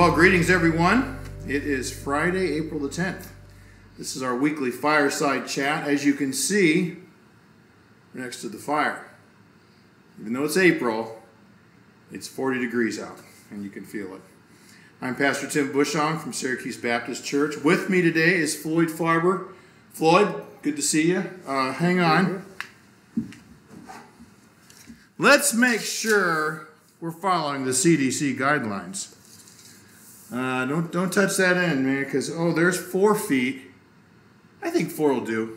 Well, greetings everyone. It is Friday, April the 10th. This is our weekly fireside chat. As you can see, we're next to the fire. Even though it's April, it's 40 degrees out, and you can feel it. I'm Pastor Tim Bushong from Syracuse Baptist Church. With me today is Floyd Farber. Floyd, good to see you. Uh, hang on. Let's make sure we're following the CDC guidelines. Uh, don't don't touch that end, man, because oh, there's four feet. I think four will do.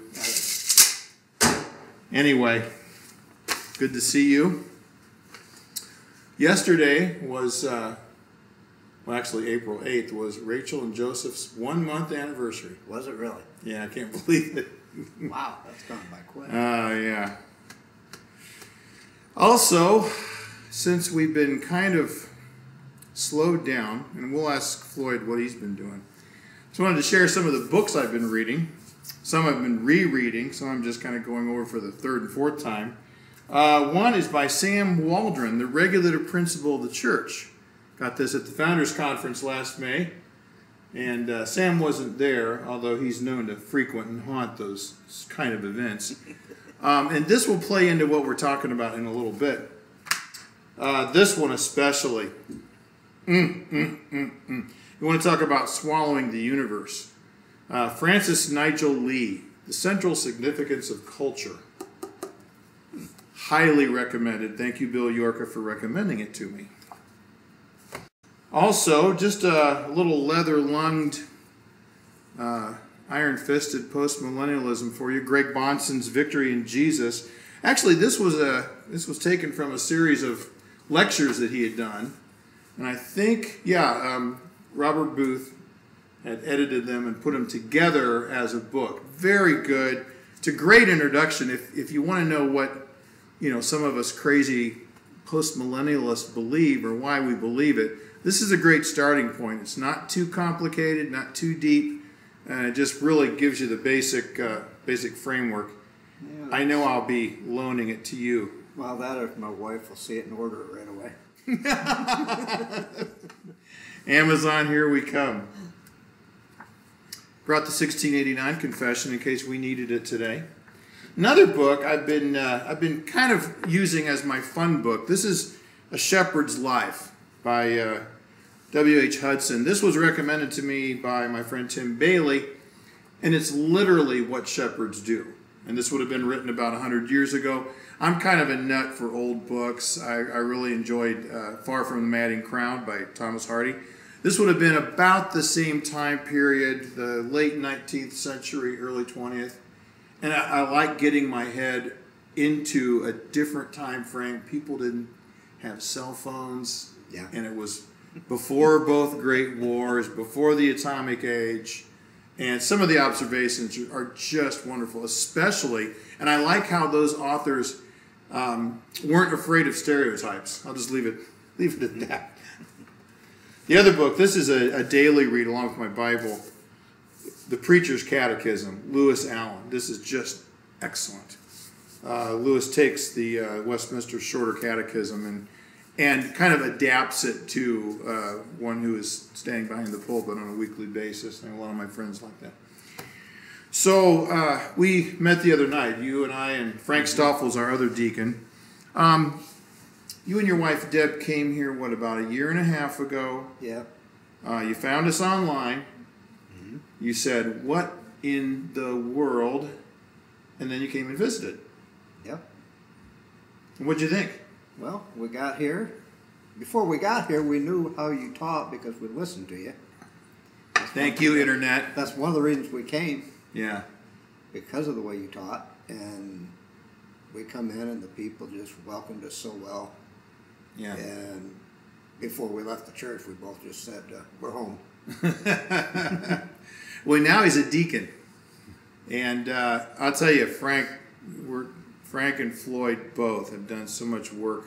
Anyway, good to see you. Yesterday was, uh, well, actually April 8th was Rachel and Joseph's one month anniversary. Was it really? Yeah, I can't believe it. Wow, that's gone by quick. Uh, yeah. Also, since we've been kind of slowed down, and we'll ask Floyd what he's been doing. Just wanted to share some of the books I've been reading. Some I've been rereading, some I'm just kind of going over for the third and fourth time. Uh, one is by Sam Waldron, The Regulative Principle of the Church. Got this at the Founders Conference last May. And uh, Sam wasn't there, although he's known to frequent and haunt those kind of events. Um, and this will play into what we're talking about in a little bit. Uh, this one especially. Mm, mm, mm, mm. You want to talk about swallowing the universe. Uh, Francis Nigel Lee, The Central Significance of Culture. Highly recommended. Thank you, Bill Yorka, for recommending it to me. Also, just a little leather lunged, uh, iron fisted post millennialism for you. Greg Bahnsen's Victory in Jesus. Actually, this was a this was taken from a series of lectures that he had done, and I think yeah, um, Robert Booth had edited them and put them together as a book. Very good. It's a great introduction if if you want to know what you know some of us crazy post millennialists believe or why we believe it. This is a great starting point. It's not too complicated, not too deep, and it just really gives you the basic uh, basic framework. Yeah, I know I'll be loaning it to you. Well, that if my wife will see it and order it right away. Amazon, here we come. Brought the 1689 confession in case we needed it today. Another book I've been uh, I've been kind of using as my fun book. This is A Shepherd's Life by uh, W. H. Hudson. This was recommended to me by my friend Tim Bailey, and it's literally what shepherds do. And this would have been written about 100 years ago. I'm kind of a nut for old books. I, I really enjoyed uh, Far From the Madding Crowd by Thomas Hardy. This would have been about the same time period, the late 19th century, early 20th. And I, I like getting my head into a different time frame. People didn't have cell phones. Yeah. And it was before both great wars, before the atomic age. And some of the observations are just wonderful, especially, and I like how those authors um, weren't afraid of stereotypes. I'll just leave it, leave it at that. The other book, this is a, a daily read along with my Bible, The Preacher's Catechism, Lewis Allen. This is just excellent. Uh, Lewis takes the uh, Westminster Shorter Catechism and and kind of adapts it to uh, one who is standing behind the pulpit on a weekly basis. And a lot of my friends like that. So uh, we met the other night, you and I, and Frank Stoffels, our other deacon. Um, you and your wife Deb came here, what, about a year and a half ago? Yeah. Uh, you found us online. You said, What in the world? And then you came and visited. Yep. What'd you think? Well, we got here. Before we got here, we knew how you taught because we listened to you. That's Thank you, Internet. That's one of the reasons we came Yeah. because of the way you taught, and we come in and the people just welcomed us so well. Yeah. And before we left the church, we both just said, uh, "We're home." well, now he's a deacon, and uh, I'll tell you, Frank, we're, Frank and Floyd both have done so much work.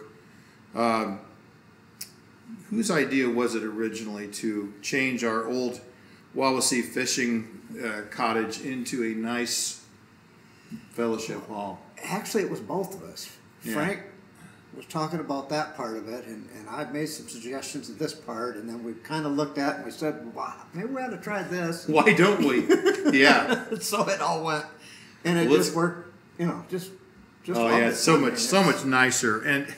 Um, whose idea was it originally to change our old Wawasee fishing uh, cottage into a nice fellowship hall? Actually, it was both of us. Yeah. Frank was talking about that part of it, and, and I made some suggestions of this part, and then we kind of looked at it and we said, wow, maybe we ought to try this. Why don't we? yeah. so it all went, and it Well, just worked, you know, just, just. Oh yeah, it's so much so much nicer. And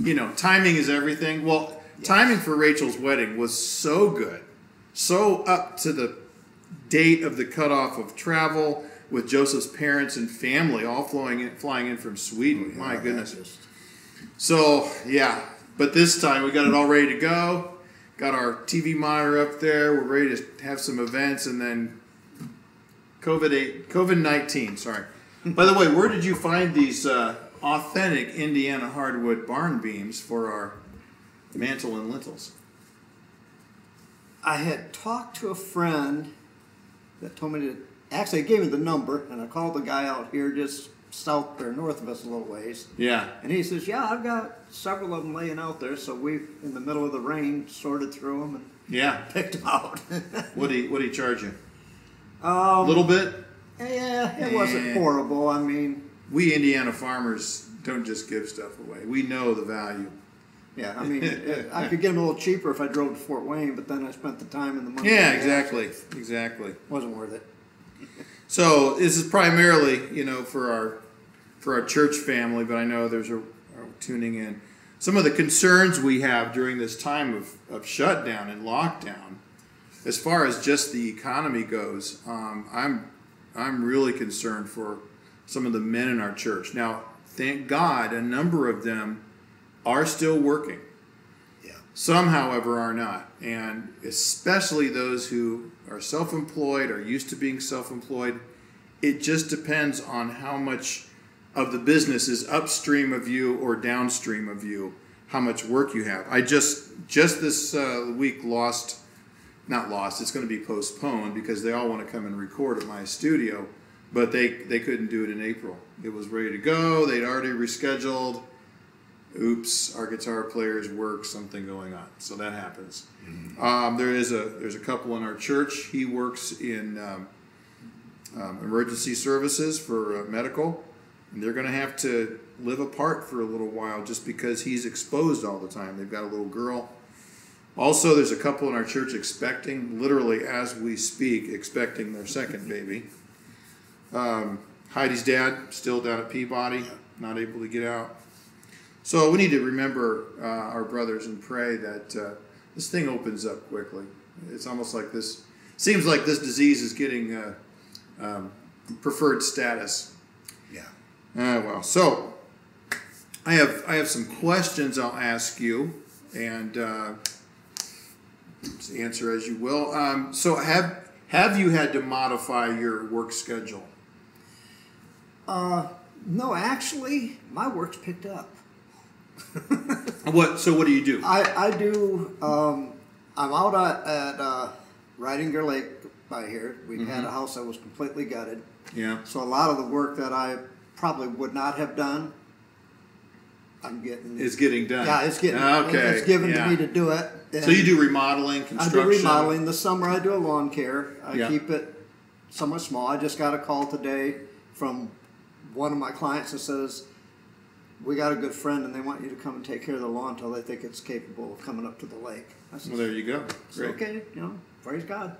you know, timing is everything. Well, timing for Rachel's wedding was so good, so up to the date of the cutoff of travel with Joseph's parents and family all flowing in, flying in from Sweden. Oh, yeah, My goodness. just- So yeah, but this time we got it all ready to go. Got our TV monitor up there. We're ready to have some events, and then COVID eight, COVID nineteen. Sorry. By the way, where did you find these uh, authentic Indiana hardwood barn beams for our mantle and lintels? I had talked to a friend that told me to actually gave me the number, and I called the guy out here just south or north of us a little ways, Yeah. and he says, "Yeah, I've got several of them laying out there." So we, in the middle of the rain, sorted through them and Yeah. picked them out. What do he What do he charge you? A um, little bit. Yeah, it wasn't Eh. horrible. I mean, We Indiana farmers don't just give stuff away. We know the value. yeah, I mean, I could get them a little cheaper if I drove to Fort Wayne, but then I spent the time and the money. Yeah, exactly, exactly. Wasn't worth it. So this is primarily, you know, for our for our church family, but I know there's a, a tuning in. Some of the concerns we have during this time of, of shutdown and lockdown, as far as just the economy goes, um, I'm I'm really concerned for some of the men in our church. Now, thank God, a number of them are still working. Yeah. Some, however, are not, and especially those who are self employed, or used to being self employed. It just depends on how much of the business is upstream of you or downstream of you, how much work you have. I just, just this uh, week lost, not lost, it's going to be postponed because they all want to come and record at my studio, but they, they couldn't do it in April. It was ready to go, they'd already rescheduled oops, our guitar player's work, something going on. So that happens. Um, there is a there's a couple in our church. He works in um, um, emergency services for uh, medical, and they're going to have to live apart for a little while just because he's exposed all the time. They've got a little girl. Also, there's a couple in our church expecting, literally as we speak, expecting their second baby. Um, Heidi's dad still down at Peabody, not able to get out. So we need to remember uh, our brothers and pray that uh, this thing opens up quickly. It's almost like this seems like this disease is getting uh, um, preferred status. Yeah. Ah, well, so I have I have some questions I'll ask you, and uh, answer as you will. Um, so have have you had to modify your work schedule? Uh, no, actually, my work's picked up. What? So what do you do? I, I do. Um, I'm out at, at uh, Ridinger Lake by here. We had a house that was completely gutted, Yeah. so a lot of the work that I probably would not have done, I'm getting. It's getting done. yeah, it's getting. okay. It's given yeah. to me to do it. So you do remodeling, I do remodeling. The summer I do a lawn care. I Yeah. keep it somewhat small. I just got a call today from one of my clients that says, "We got a good friend, and they want you to come and take care of the lawn until they think it's capable of coming up to the lake." I said, Well, there you go. Great. "Okay, you know, praise God."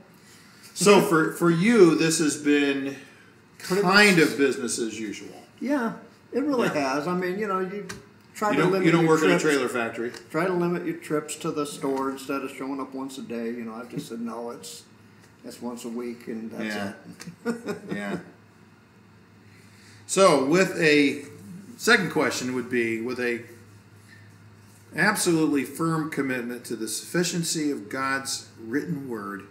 So for for you, this has been kind of business as usual. Yeah, it really Yeah. has. I mean, you know, you try You to don't limit you don't work in a trailer factory. Try to limit your trips to the store instead of showing up once a day. You know, I've just said no. It's it's once a week, and that's Yeah. it. Yeah. So with a second question would be with a absolutely firm commitment to the sufficiency of God's written word,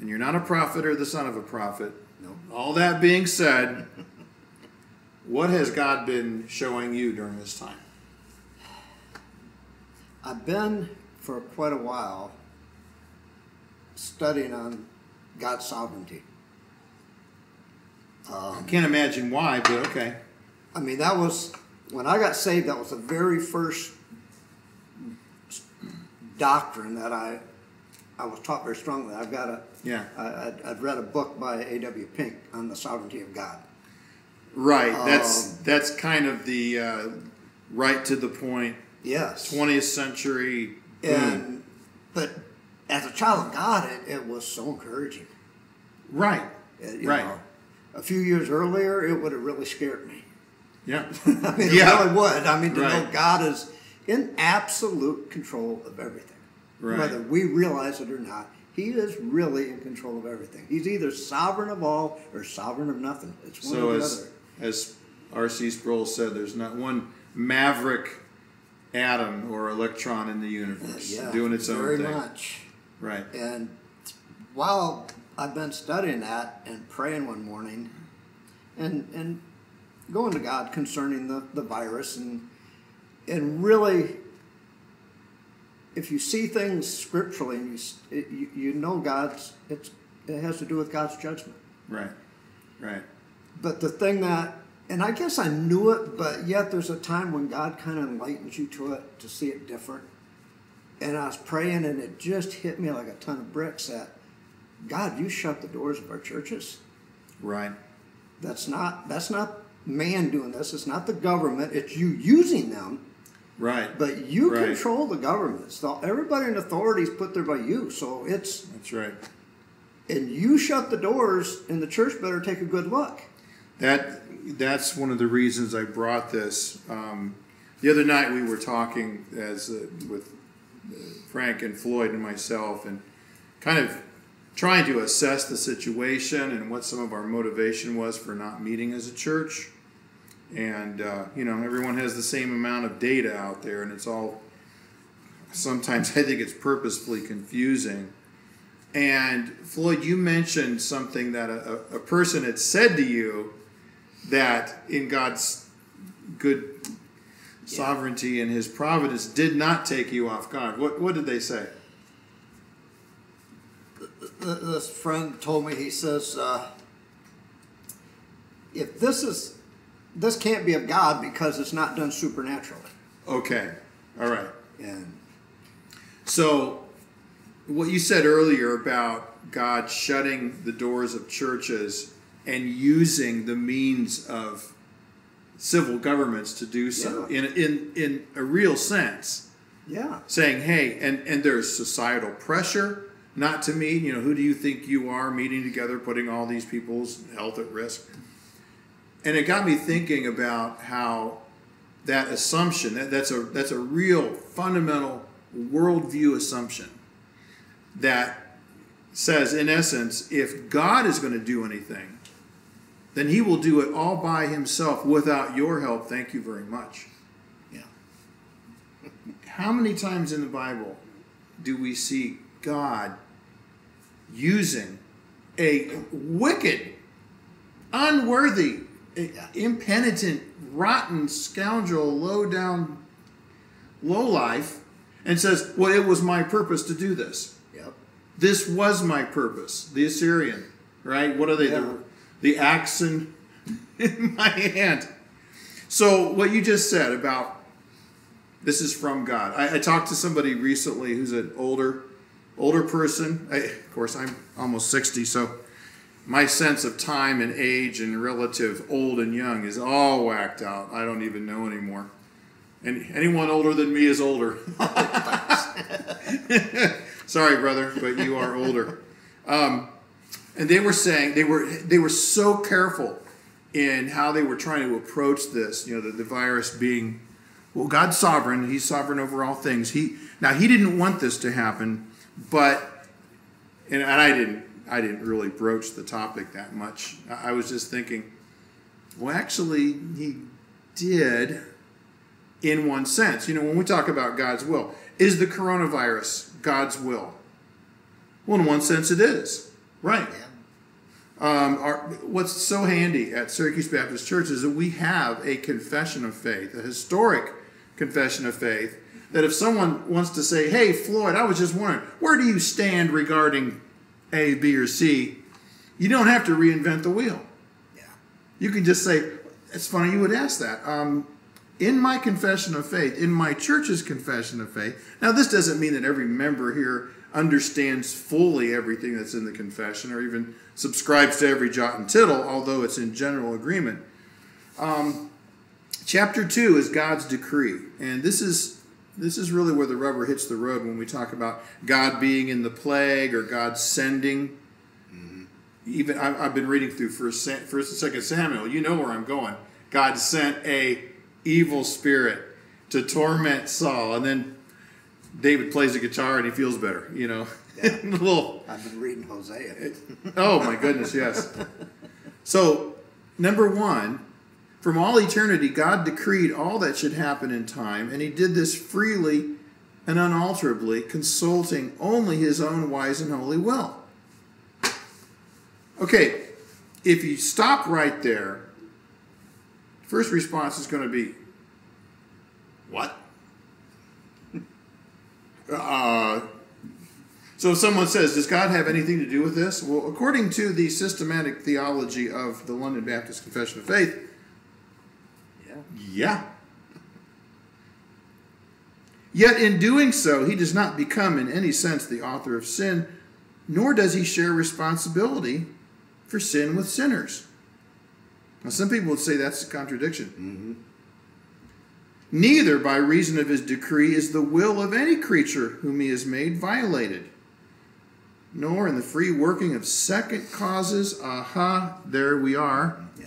and you're not a prophet or the son of a prophet. No. All that being said, what has God been showing you during this time? I've been for quite a while studying on God's sovereignty. I can't imagine why, but okay. I mean, that was when I got saved. That was the very first doctrine that I I was taught very strongly. I've got a Yeah. I, I'd, I'd read a book by A.W. Pink on the sovereignty of God. Right. That's Um, that's kind of the uh, right to the point, Yes. 20th century. boom. And but as a child of God, it, it was so encouraging. Right. Uh, you Right. know, a few years earlier, it would have really scared me. Yeah. I mean, Yeah. it really would. I mean, to know God is in absolute control of everything, Right. whether we realize it or not. He is really in control of everything. He's either sovereign of all or sovereign of nothing. It's one So or the as other. as R.C. Sproul said, there's not one maverick atom or electron in the universe Yeah, doing its own very thing. much. Right. And while I've been studying that and praying one morning and and going to God concerning the, the virus and and really if you see things scripturally and you, you you know God's it's it has to do with God's judgment. Right. Right. But the thing that and I guess I knew it, but yet there's a time when God kind of enlightens you to it to see it different. And I was praying, and it just hit me like a ton of bricks that God, you shut the doors of our churches. Right. That's not that's not man doing this. It's not the government. It's you using them. Right. But you Right. control the government. So everybody in authority is put there by you. So it's That's right. and you shut the doors, and the church better take a good look. That that's one of the reasons I brought this. Um, the other night we were talking as uh, with uh, Frank and Floyd and myself, and kind of trying to assess the situation and what some of our motivation was for not meeting as a church. And uh, you know, everyone has the same amount of data out there, and it's all. Sometimes I think it's purposefully confusing. And Floyd, you mentioned something that a, a a person had said to you that in God's good sovereignty and His providence did not take you off guard. What what did they say? This friend told me he says, uh, if this is this can't be of God because it's not done supernaturally. Okay, all right. And So, what you said earlier about God shutting the doors of churches and using the means of civil governments to do so Yeah. in, in in a real sense. yeah, saying, "Hey," and and there's societal pressure not to meet. You know, who do you think you are meeting together, putting all these people's health at risk? And it got me thinking about how that assumption that, that's a that's a real fundamental worldview assumption that says, in essence, if God is going to do anything, then He will do it all by Himself without your help. Thank you very much. yeah, How many times in the Bible do we see God using a wicked, unworthy, impenitent, rotten scoundrel, low down, low life, and says, Well, it was my purpose to do this. yep, This was my purpose. The Assyrian, right? What are they? Yeah. The, the axe in, in my hand. So, what you just said about this is from God. I, I talked to somebody recently who's an older, older person. I, of course, I'm almost sixty, so my sense of time and age and relative old and young is all whacked out. I don't even know anymore. And anyone older than me is older. Sorry, brother, but you are older. Um, and they were saying they were they were so careful in how they were trying to approach this. You know, the, the virus being well, God's sovereign; He's sovereign over all things. He now He didn't want this to happen, but and, and I didn't I didn't really broach the topic that much. I, I was just thinking, well, actually, He did in one sense. You know, when we talk about God's will, is the coronavirus God's will? Well, in one sense, it is. Right. yeah, Um, our, what's so handy at Syracuse Baptist Church is that we have a confession of faith, a historic confession of faith, that if someone wants to say, hey, Floyd, I was just wondering, where do you stand regarding A, B, or C? You don't have to reinvent the wheel. yeah, You can just say, it's funny you would ask that. Um, in my confession of faith, in my church's confession of faith, now this doesn't mean that every member here understands fully everything that's in the confession or even subscribes to every jot and tittle, although it's in general agreement. Um, chapter two is God's decree, and this is this is really where the rubber hits the road when we talk about God being in the plague or God sending. Even I- I've been reading through first, first and second Samuel. You know where I'm going. God sent a evil spirit to torment Saul, and then David plays the guitar and he feels better. You know, Yeah. little I've been reading Hosea. Oh my goodness, yes. So, number one, from all eternity, God decreed all that should happen in time, and He did this freely and unalterably, consulting only His own wise and holy will. Okay, if you stop right there, first response is going to be, What? Uh, so if someone says, does God have anything to do with this? Well, according to the systematic theology of the London Baptist Confession of Faith, Yeah. yeah. Yet in doing so, he does not become in any sense the author of sin, nor does he share responsibility for sin with sinners. Now, some people would say that's a contradiction. Neither, by reason of his decree, is the will of any creature whom he has made violated nor in the free working of second causes. Aha, there we are. Yeah.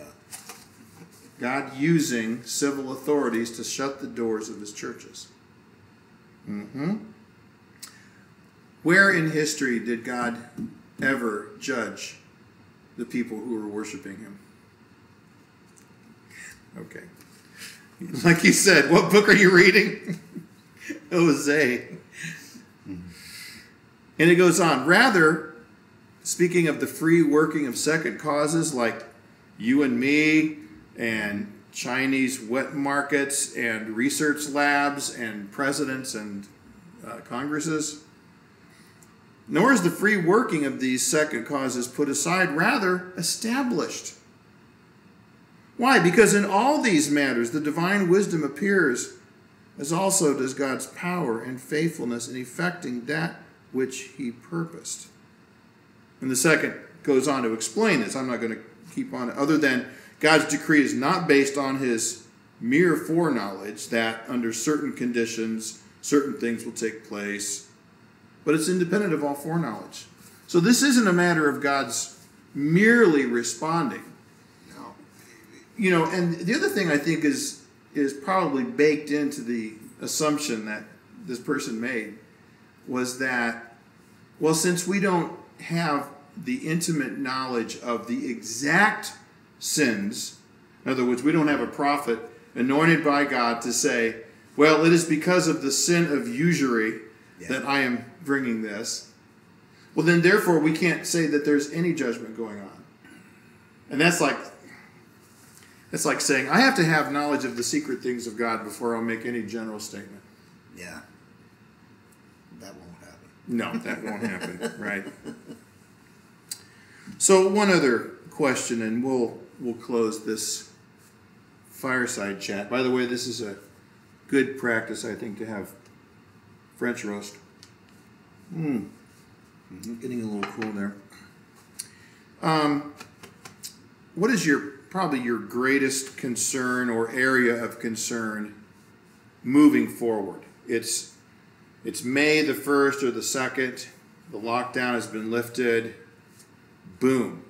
God using civil authorities to shut the doors of his churches. hmm Where in history did God ever judge the people who were worshiping him? Okay. Like you said, what book are you reading? Hosea. And it goes on. Rather, speaking of the free working of second causes like you and me and Chinese wet markets and research labs and presidents and uh, congresses, nor is the free working of these second causes put aside, rather established. Why? Because in all these matters the divine wisdom appears, as also does God's power and faithfulness in effecting that which he purposed. And the second goes on to explain this. I'm not going to keep on, other than God's decree is not based on his mere foreknowledge that under certain conditions, certain things will take place, but it's independent of all foreknowledge. So this isn't a matter of God's merely responding. You know, and the other thing I think is is probably baked into the assumption that this person made was that, well, since we don't have the intimate knowledge of the exact sins, in other words, we don't have a prophet anointed by God to say, well, it is because of the sin of usury Yeah. that I am bringing this. Well, then, therefore, we can't say that there's any judgment going on. And that's like, that's like saying, I have to have knowledge of the secret things of God before I'll make any general statement. Yeah. That won't happen. No, that won't happen, right? So one other question, and we'll we'll close this fireside chat. By the way, this is a good practice, I think, to have French roast. Hmm, getting a little cool there. Um, what is your probably your greatest concern or area of concern moving forward? It's it's May the 1st or the 2nd. The lockdown has been lifted. Boom.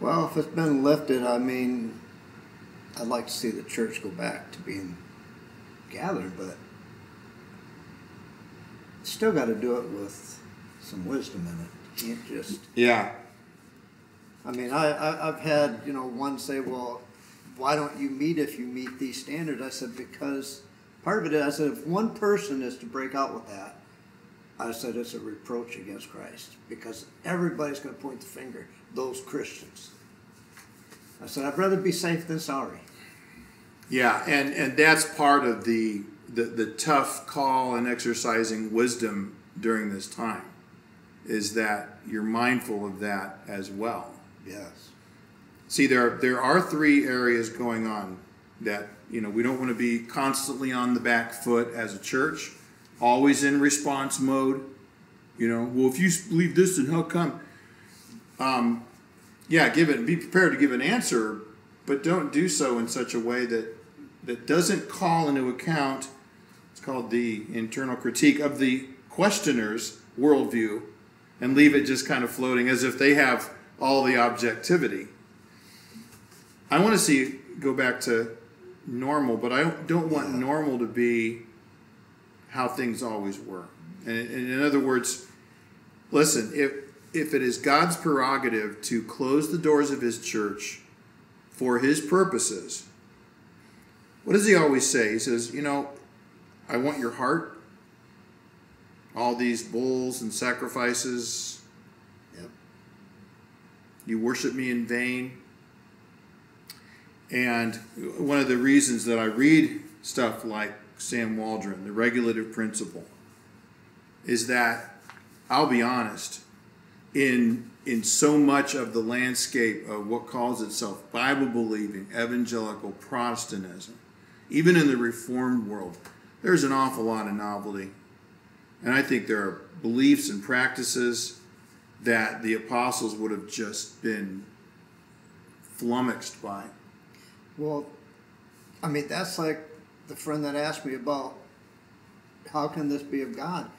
Well, if it's been lifted, I mean, I'd like to see the church go back to being gathered, but still got to do it with some wisdom in it. You can't just. Yeah. I mean, I, I I've had you know one say, well, why don't you meet if you meet these standards? I said because part of it, I said if one person is to break out with that, I said it's a reproach against Christ because everybody's going to point the finger those Christians. I said I'd rather be safe than sorry. Yeah, and, and that's part of the, the, the tough call and exercising wisdom during this time is that you're mindful of that as well. Yes. See, there there are three areas going on that you know we don't want to be constantly on the back foot as a church, always in response mode. You know, well, if you believe this, then how come? Um, yeah, give it. Be prepared to give an answer, but don't do so in such a way that that doesn't call into account. It's called the internal critique of the questioner's worldview, and leave it just kind of floating as if they have all the objectivity. I want to see go back to normal, but I don't want normal to be how things always were. And, and in other words, listen, if if it is God's prerogative to close the doors of his church for his purposes, what does he always say? He says, you know, I want your heart. All these bulls and sacrifices. You worship me in vain. And one of the reasons that I read stuff like Sam Waldron, the regulative principle, is that I'll be honest, in in so much of the landscape of what calls itself Bible believing evangelical Protestantism, even in the Reformed world, there's an awful lot of novelty. And I think there are beliefs and practices that the apostles would have just been flummoxed by. Well, I mean, that's like the friend that asked me about how can this be of God?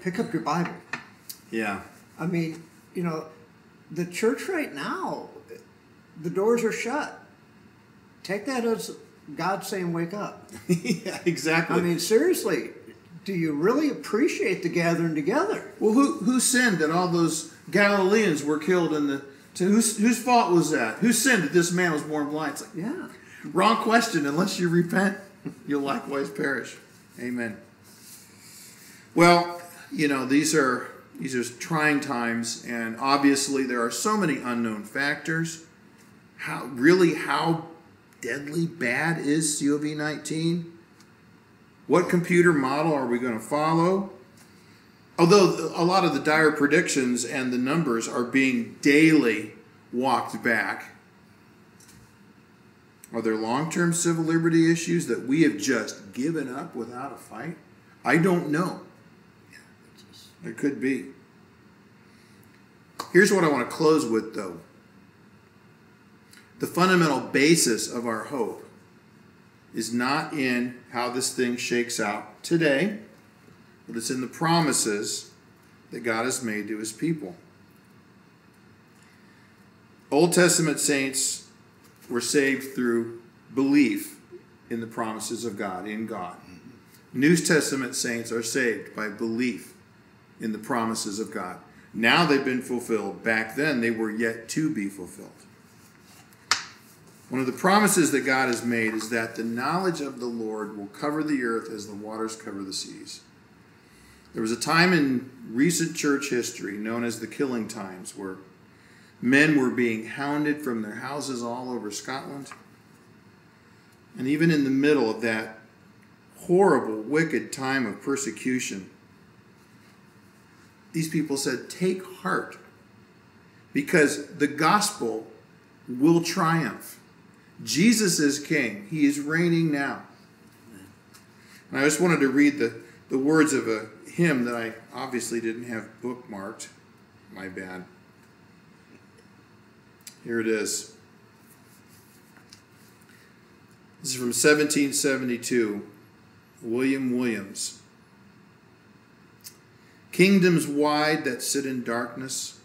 Pick up your Bible. Yeah. I mean, you know, the church right now, the doors are shut. Take that as God saying, wake up. yeah, exactly. I mean, seriously, do you really appreciate the gathering together? well, who who sinned that all those Galileans were killed in the? To whose whose fault was that? Who sinned that this man was born blind? It's like Yeah. wrong question. Unless you repent, you'll likewise perish. Amen. Well, you know these are these are trying times, and obviously there are so many unknown factors. How really how deadly bad is COV nineteen? What computer model are we going to follow? Although a lot of the dire predictions and the numbers are being daily walked back, are there long term civil liberty issues that we have just given up without a fight? I don't know. There could be. Here's what I want to close with, though the fundamental basis of our hope is not in how this thing shakes out today, but it's in the promises that God has made to his people. Old Testament saints were saved through belief in the promises of God, in God. New Testament saints are saved by belief in the promises of God. Now they've been fulfilled. Back then, they were yet to be fulfilled. One of the promises that God has made is that the knowledge of the Lord will cover the earth as the waters cover the seas. There was a time in recent church history known as the killing times where men were being hounded from their houses all over Scotland. And even in the middle of that horrible, wicked time of persecution, these people said, Take heart, because the gospel will triumph. Jesus is king, he is reigning now. And I just wanted to read the, the words of a hymn that I obviously didn't have bookmarked. My bad. Here it is. This is from 1772. William Williams. Kingdoms wide that sit in darkness,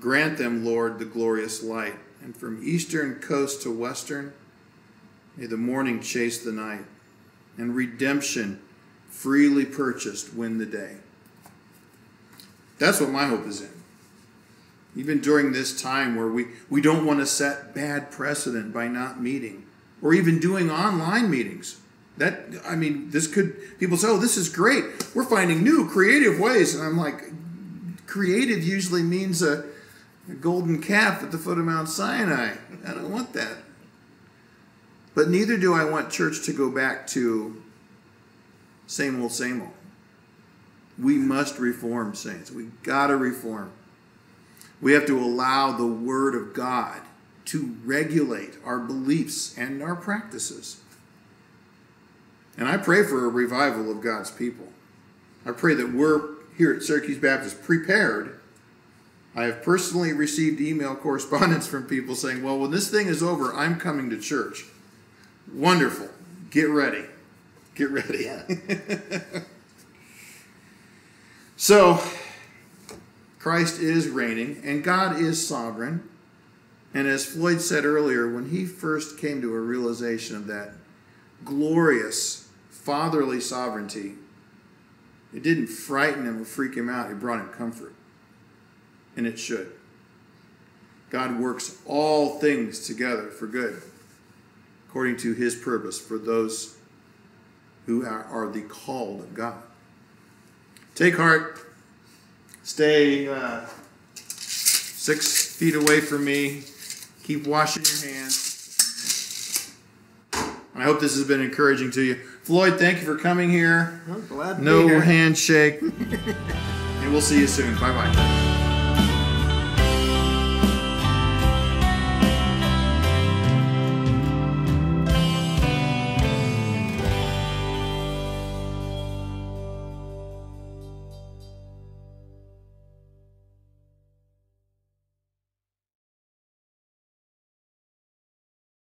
grant them, Lord, the glorious light. And from eastern coast to western, may the morning chase the night, and redemption freely purchased win the day. That's what my hope is in. Even during this time where we, we don't want to set bad precedent by not meeting or even doing online meetings. That I mean, this could people say, "Oh, this is great. We're finding new creative ways." And I'm like, creative usually means a, a golden calf at the foot of Mount Sinai. I don't want that. But neither do I want church to go back to same old, same old. We must reform, saints. We got to reform. We have to allow the Word of God to regulate our beliefs and our practices. And I pray for a revival of God's people. I pray that we're here at Syracuse Baptist prepared I have personally received email correspondence from people saying, well, when this thing is over, I'm coming to church. Wonderful. Get ready. Get ready. Yeah. So, Christ is reigning and God is sovereign. And as Floyd said earlier, when he first came to a realization of that glorious fatherly sovereignty, it didn't frighten him or freak him out, it brought him comfort. And it should. God works all things together for good, according to his purpose for those who are, are the called of God. Take heart. Stay uh, six feet away from me. Keep washing your hands. I hope this has been encouraging to you. Floyd, thank you for coming here. I'm glad to be No here. handshake. and we'll see you soon. Bye bye.